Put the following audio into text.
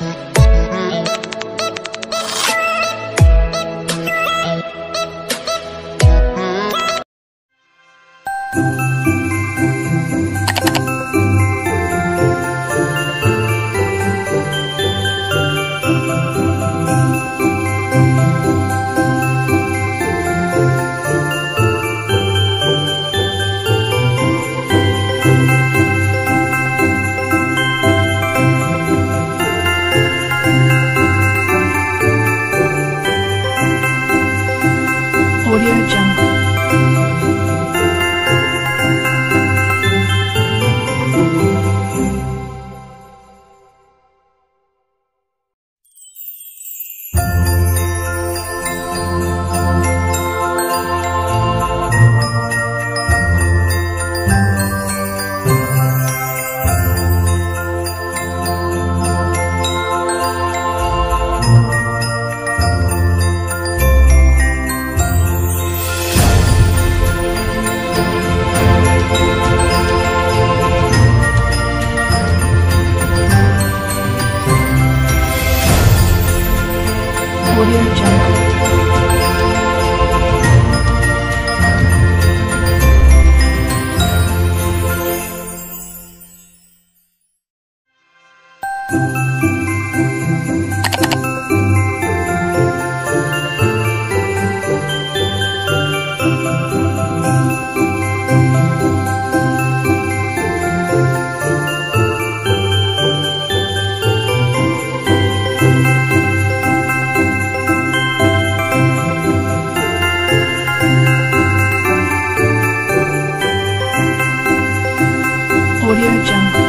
you. Mm-hmm. Audio Jungle. Audio Jungle. Audio Jungle.